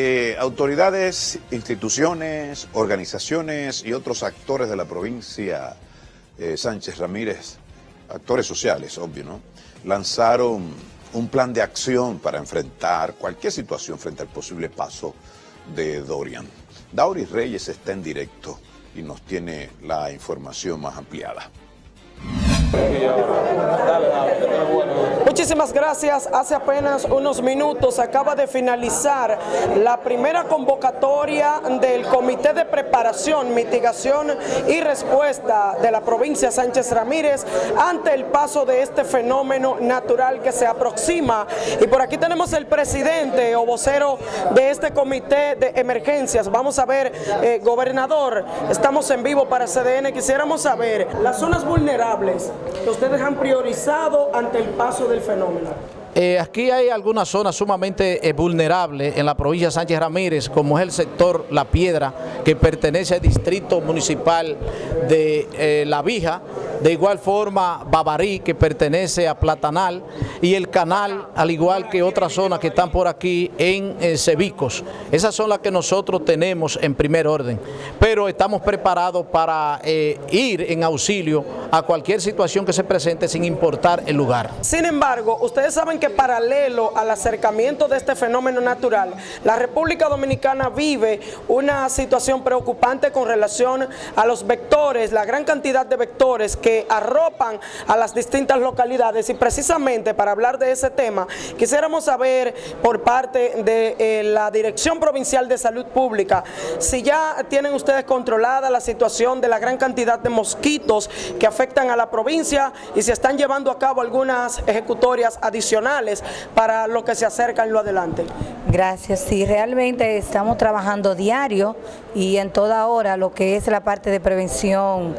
eh, autoridades, instituciones, organizaciones y otros actores de la provincia eh, Sánchez Ramírez, actores sociales, obvio, ¿no? Lanzaron un plan de acción para enfrentar cualquier situación frente al posible paso de Dorian. Dauris Reyes está en directo y nos tiene la información más ampliada. Muchísimas gracias. Hace apenas unos minutos acaba de finalizar la primera convocatoria del Comité de Preparación, Mitigación y Respuesta de la provincia Sánchez Ramírez ante el paso de este fenómeno natural que se aproxima. Y por aquí tenemos el presidente o vocero de este comité de emergencias. Vamos a ver, eh, gobernador, estamos en vivo para CDN. Quisiéramos saber las zonas vulnerables que ustedes han priorizado ante el paso del fenómeno. Eh, aquí hay algunas zonas sumamente eh, vulnerables en la provincia de Sánchez Ramírez, como es el sector La Piedra, que pertenece al distrito municipal de eh, La Vija, de igual forma Babarí, que pertenece a Platanal, y el canal, al igual que otras zonas que están por aquí en Cebicos. Esas son las que nosotros tenemos en primer orden, pero estamos preparados para ir en auxilio a cualquier situación que se presente sin importar el lugar. Sin embargo, ustedes saben que paralelo al acercamiento de este fenómeno natural, la República Dominicana vive una situación preocupante con relación a los vectores, la gran cantidad de vectores que arropan a las distintas localidades y precisamente para hablar de ese tema, quisiéramos saber por parte de eh, la Dirección Provincial de Salud Pública si ya tienen ustedes controlada la situación de la gran cantidad de mosquitos que afectan a la provincia y si están llevando a cabo algunas ejecutorias adicionales para lo que se acerca en lo adelante. Gracias, sí, realmente estamos trabajando diario y en toda hora lo que es la parte de prevención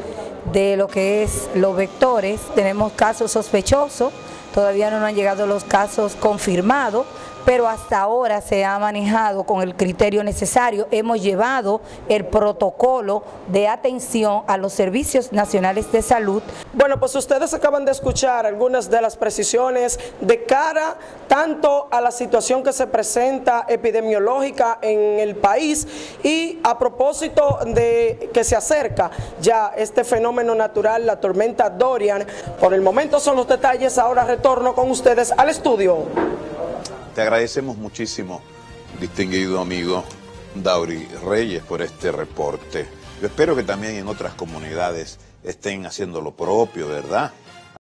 de lo que es los vectores, tenemos casos sospechosos, todavía no han llegado los casos confirmados, pero hasta ahora se ha manejado con el criterio necesario. Hemos llevado el protocolo de atención a los servicios nacionales de salud. Bueno, pues ustedes acaban de escuchar algunas de las precisiones de cara tanto a la situación que se presenta epidemiológica en el país y a propósito de que se acerca ya este fenómeno natural, la tormenta Dorian. Por el momento son los detalles, ahora retorno con ustedes al estudio. Te agradecemos muchísimo, distinguido amigo Dauri Reyes, por este reporte. Yo espero que también en otras comunidades estén haciendo lo propio, ¿verdad?